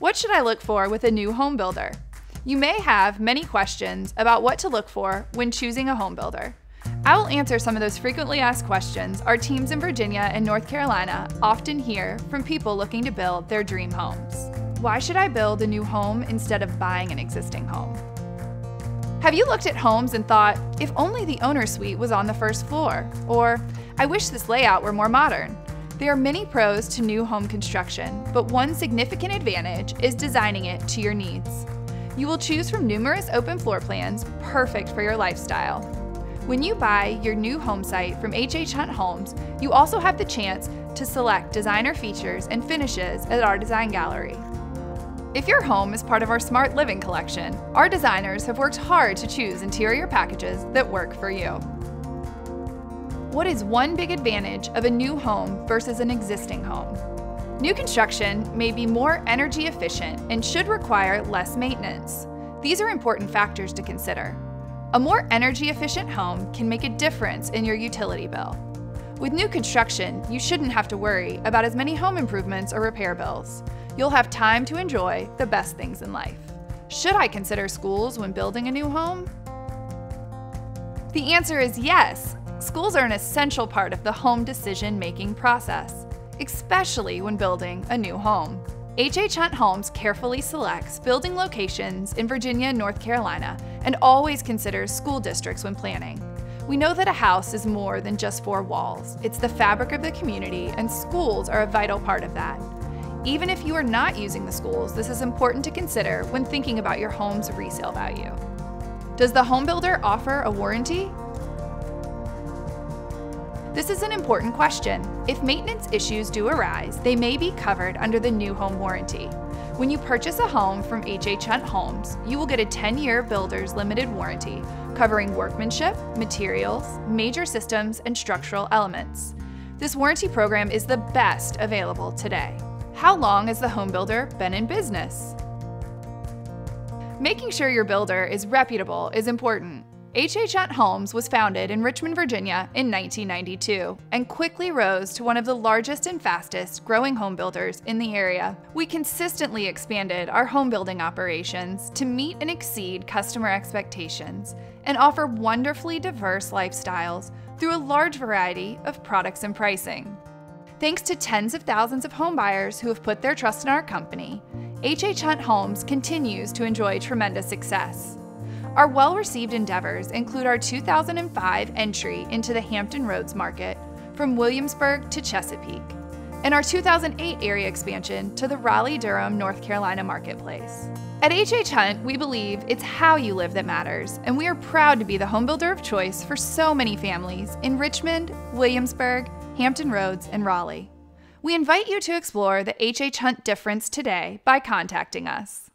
What should I look for with a new home builder? You may have many questions about what to look for when choosing a home builder. I will answer some of those frequently asked questions our teams in Virginia and North Carolina often hear from people looking to build their dream homes. Why should I build a new home instead of buying an existing home? Have you looked at homes and thought, if only the owner suite was on the first floor? Or, I wish this layout were more modern? There are many pros to new home construction, but one significant advantage is designing it to your needs. You will choose from numerous open floor plans perfect for your lifestyle. When you buy your new home site from H.H. Hunt Homes, you also have the chance to select designer features and finishes at our design gallery. If your home is part of our Smart Living collection, our designers have worked hard to choose interior packages that work for you. What is one big advantage of a new home versus an existing home? New construction may be more energy efficient and should require less maintenance. These are important factors to consider. A more energy efficient home can make a difference in your utility bill. With new construction, you shouldn't have to worry about as many home improvements or repair bills. You'll have time to enjoy the best things in life. Should I consider schools when building a new home? The answer is yes. Schools are an essential part of the home decision making process, especially when building a new home. H.H. Hunt Homes carefully selects building locations in Virginia and North Carolina and always considers school districts when planning. We know that a house is more than just four walls. It's the fabric of the community, and schools are a vital part of that. Even if you are not using the schools, this is important to consider when thinking about your home's resale value. Does the home builder offer a warranty? This is an important question. If maintenance issues do arise, they may be covered under the new home warranty. When you purchase a home from H.H. Hunt Homes, you will get a 10 year builder's limited warranty covering workmanship, materials, major systems, and structural elements. This warranty program is the best available today. How long has the home builder been in business? Making sure your builder is reputable is important. H.H. Hunt Homes was founded in Richmond, Virginia in 1992 and quickly rose to one of the largest and fastest growing home builders in the area. We consistently expanded our home building operations to meet and exceed customer expectations and offer wonderfully diverse lifestyles through a large variety of products and pricing. Thanks to tens of thousands of homebuyers who have put their trust in our company, H.H. Hunt Homes continues to enjoy tremendous success. Our well received endeavors include our 2005 entry into the Hampton Roads market from Williamsburg to Chesapeake, and our 2008 area expansion to the Raleigh Durham, North Carolina marketplace. At HH Hunt, we believe it's how you live that matters, and we are proud to be the home builder of choice for so many families in Richmond, Williamsburg, Hampton Roads, and Raleigh. We invite you to explore the HH Hunt difference today by contacting us.